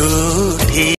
झूठी